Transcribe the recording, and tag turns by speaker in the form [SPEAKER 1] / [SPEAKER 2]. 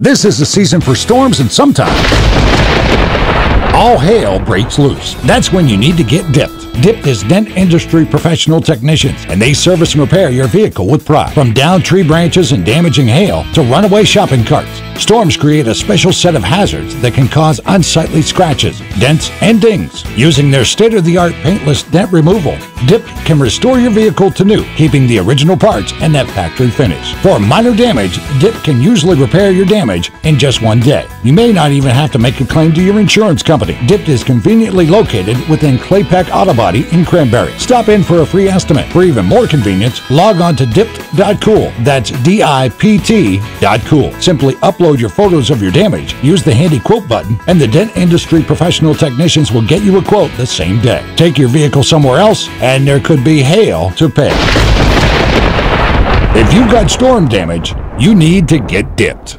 [SPEAKER 1] This is the season for storms and sometimes all hail breaks loose. That's when you need to get dipped. DIPT is Dent Industry professional technicians, and they service and repair your vehicle with pride. From down tree branches and damaging hail to runaway shopping carts, storms create a special set of hazards that can cause unsightly scratches, dents, and dings. Using their state-of-the-art paintless dent removal, DIPT can restore your vehicle to new, keeping the original parts and that factory finish. For minor damage, DIPT can usually repair your damage in just one day. You may not even have to make a claim to your insurance company. DIPT is conveniently located within Claypack Autobody in Cranberry. Stop in for a free estimate. For even more convenience, log on to dipt.cool. That's D-I-P-T cool. Simply upload your photos of your damage, use the handy quote button, and the Dent Industry professional technicians will get you a quote the same day. Take your vehicle somewhere else, and there could be hail to pay. If you've got storm damage, you need to get dipped.